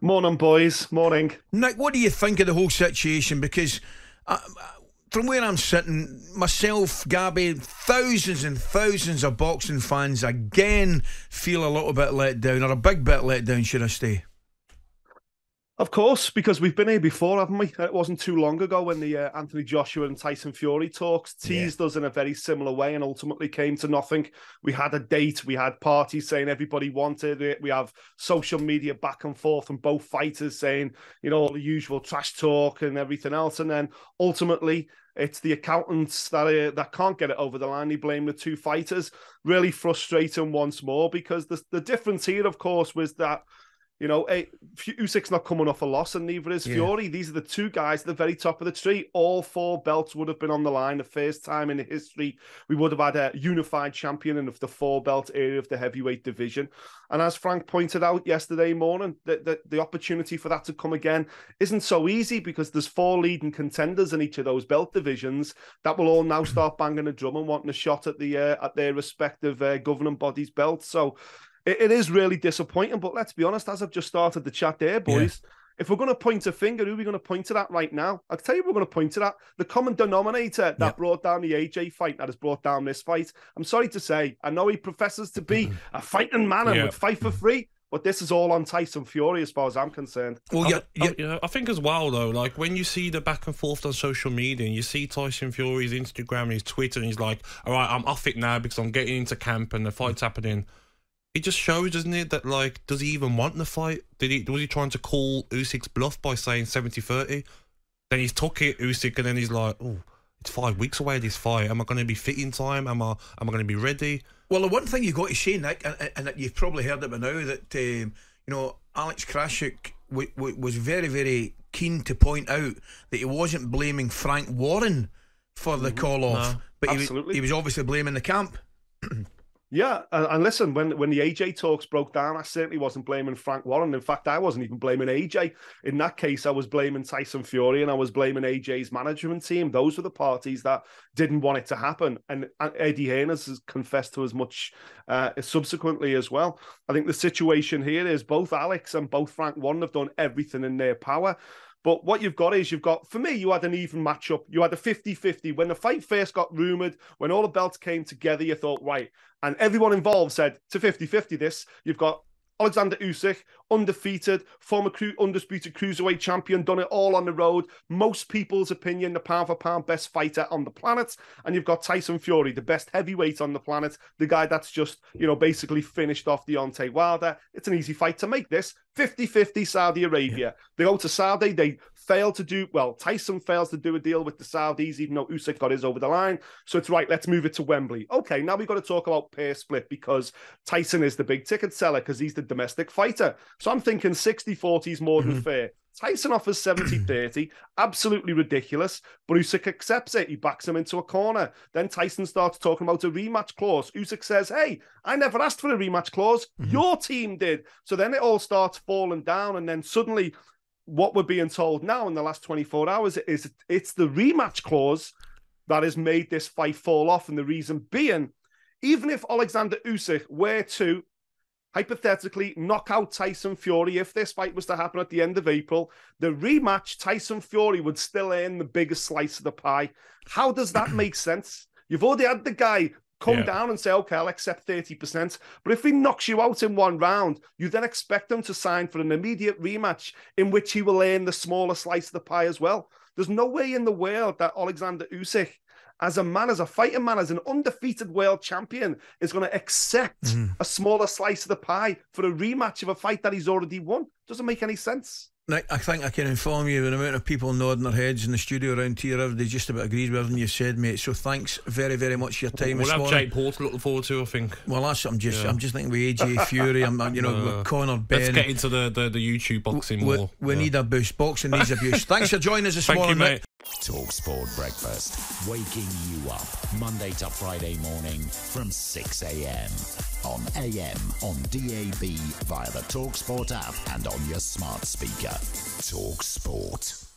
Morning, boys. Morning. Nick, what do you think of the whole situation? Because uh, from where I'm sitting, myself, Gabby, thousands and thousands of boxing fans again feel a little bit let down, or a big bit let down, should I say? Of course, because we've been here before, haven't we? It wasn't too long ago when the uh, Anthony Joshua and Tyson Fury talks teased yeah. us in a very similar way and ultimately came to nothing. We had a date, we had parties saying everybody wanted it. We have social media back and forth from both fighters saying, you know, all the usual trash talk and everything else. And then ultimately, it's the accountants that uh, that can't get it over the line. They blame the two fighters. Really frustrating once more because the the difference here, of course, was that you know, Usyk's not coming off a loss, and neither is yeah. Fury. These are the two guys at the very top of the tree. All four belts would have been on the line. The first time in history we would have had a unified champion of the four belt area of the heavyweight division. And as Frank pointed out yesterday morning, the, the, the opportunity for that to come again isn't so easy because there's four leading contenders in each of those belt divisions that will all now start banging a drum and wanting a shot at the uh, at their respective uh, governing bodies' belts. So it, it is really disappointing. But let's be honest, as I've just started the chat there, boys. Yeah. If we're going to point a finger, who are we going to point to that right now? I'll tell you, we're going to point to that. The common denominator that brought down the AJ fight, that has brought down this fight. I'm sorry to say, I know he professes to be a fighting man and yeah. would fight for free. But this is all on Tyson Fury, as far as I'm concerned. Well, yeah, yeah. You know, I think as well though, like when you see the back and forth on social media, and you see Tyson Fury's Instagram and his Twitter, and he's like, "All right, I'm off it now because I'm getting into camp and the fight's happening." It just shows, doesn't it, that like, does he even want the fight? Did he was he trying to call Usyk's bluff by saying 70-30? Then he's took it Usyk, and then he's like, oh, it's five weeks away this fight. Am I going to be fit in time? Am I am I going to be ready? Well, the one thing you got to say, Nick, and, and you've probably heard it by now, that um, you know Alex Krassyuk w- w- was very very keen to point out that he wasn't blaming Frank Warren for the mm-hmm. call off, no, but he, he was obviously blaming the camp. Yeah, and, listen, when when the AJ talks broke down, I certainly wasn't blaming Frank Warren. In fact, I wasn't even blaming AJ. In that case, I was blaming Tyson Fury and I was blaming AJ's management team. Those were the parties that didn't want it to happen. And Eddie Hearn has confessed to as much uh, subsequently as well. I think the situation here is both Alex and both Frank Warren have done everything in their power. But what you've got is you've got, for me, you had an even matchup. You had a 50 50. When the fight first got rumored, when all the belts came together, you thought, right. And everyone involved said, to 50 50 this. You've got Alexander Usyk, undefeated, former cru- undisputed cruiserweight champion, done it all on the road. Most people's opinion, the pound for pound best fighter on the planet. And you've got Tyson Fury, the best heavyweight on the planet, the guy that's just, you know, basically finished off Deontay Wilder. It's an easy fight to make this. 50 50 Saudi Arabia. Yeah. They go to Saudi, they fail to do, well, Tyson fails to do a deal with the Saudis, even though Usyk got his over the line. So it's right, let's move it to Wembley. Okay, now we've got to talk about pay split because Tyson is the big ticket seller because he's the domestic fighter. So I'm thinking 60 40 is more than mm-hmm. fair. Tyson offers 70 30, absolutely ridiculous, but Usyk accepts it. He backs him into a corner. Then Tyson starts talking about a rematch clause. Usyk says, Hey, I never asked for a rematch clause. Mm-hmm. Your team did. So then it all starts falling down. And then suddenly what we're being told now in the last 24 hours is it's the rematch clause that has made this fight fall off. And the reason being, even if Alexander Usyk were to hypothetically knock out Tyson Fury, if this fight was to happen at the end of April, the rematch, Tyson Fury would still earn the biggest slice of the pie. How does that make sense? You've already had the guy come yeah. down and say, okay, I'll accept 30%. But if he knocks you out in one round, you then expect him to sign for an immediate rematch in which he will earn the smaller slice of the pie as well. There's no way in the world that Alexander Usyk, as a man, as a fighting man, as an undefeated world champion, is going to accept mm. a smaller slice of the pie for a rematch of a fight that he's already won. Doesn't make any sense. Nick, I think I can inform you the amount of people nodding their heads in the studio around here, everybody just about agrees with everything you said, mate. So thanks very, very much for your time. We'll have morning. Jake Porter looking forward to, I think. Well, that's I'm just yeah. I'm just thinking with AJ Fury, I'm you know uh, Conor Benn. Let's get into the, the, the YouTube boxing we, more. We yeah. need a boost. Boxing needs a boost. thanks for joining us this Thank morning, you, mate. Talk Sport Breakfast, waking you up Monday to Friday morning from 6 a.m. on AM, on DAB, via the Talk Sport app, and on your smart speaker. Talk Sport.